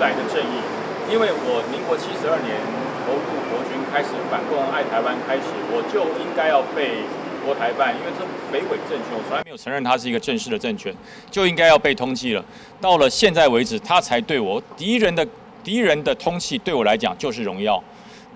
来的正义。因为我民国七十二年投入国军，开始反共爱台湾，开始我就应该要被国台办，因为这匪伪政权，我从来没有承认它是一个正式的政权，就应该要被通缉了。到了现在为止，他才对我敌人的敌人的通缉对我来讲就是荣耀，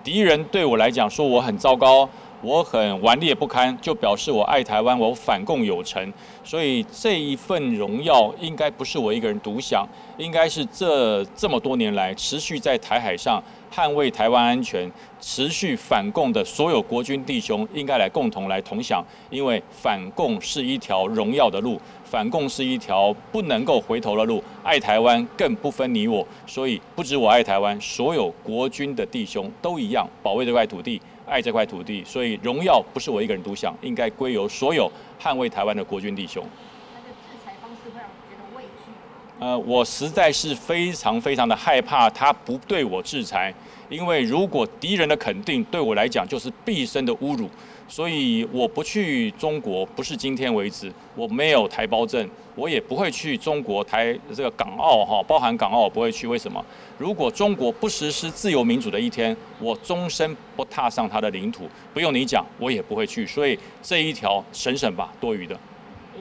敌人对我来讲说我很糟糕。我很顽劣不堪，就表示我爱台湾，我反共有成，所以这一份荣耀应该不是我一个人独享，应该是这这么多年来持续在台海上捍卫台湾安全、持续反共的所有国军弟兄，应该来共同来同享，因为反共是一条荣耀的路，反共是一条不能够回头的路，爱台湾更不分你我，所以不止我爱台湾，所有国军的弟兄都一样保卫这块土地。爱这块土地，所以荣耀不是我一个人独享，应该归由所有捍卫台湾的国军弟兄。他的制裁方式会让你觉得畏惧呃，我实在是非常非常的害怕他不对我制裁，因为如果敌人的肯定对我来讲就是毕生的侮辱。所以我不去中国，不是今天为止，我没有台胞证，我也不会去中国台这个港澳哈，包含港澳我不会去。为什么？如果中国不实施自由民主的一天，我终身不踏上它的领土。不用你讲，我也不会去。所以这一条省省吧，多余的。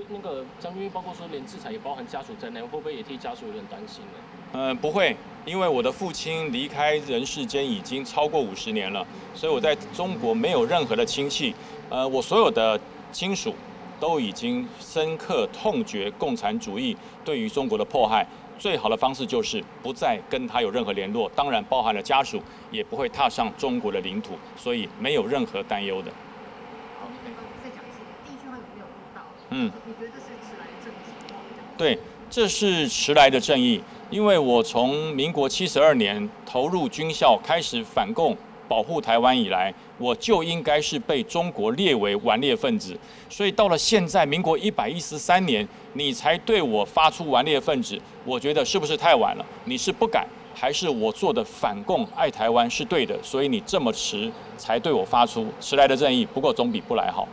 那个将军，包括说连制裁也包含家属在内，会不会也替家属有点担心呢？嗯，不会，因为我的父亲离开人世间已经超过五十年了，所以我在中国没有任何的亲戚。呃，我所有的亲属都已经深刻痛觉共产主义对于中国的迫害。最好的方式就是不再跟他有任何联络，当然包含了家属也不会踏上中国的领土，所以没有任何担忧的。好，那个再讲一次，弟兄有没有悟到？嗯，你觉得这是迟来的正义？对，这是迟来的正义，因为我从民国七十二年投入军校，开始反共、保护台湾以来，我就应该是被中国列为顽劣分子。所以到了现在，民国一百一十三年，你才对我发出顽劣分子，我觉得是不是太晚了？你是不敢，还是我做的反共爱台湾是对的？所以你这么迟才对我发出迟来的正义，不过总比不来好。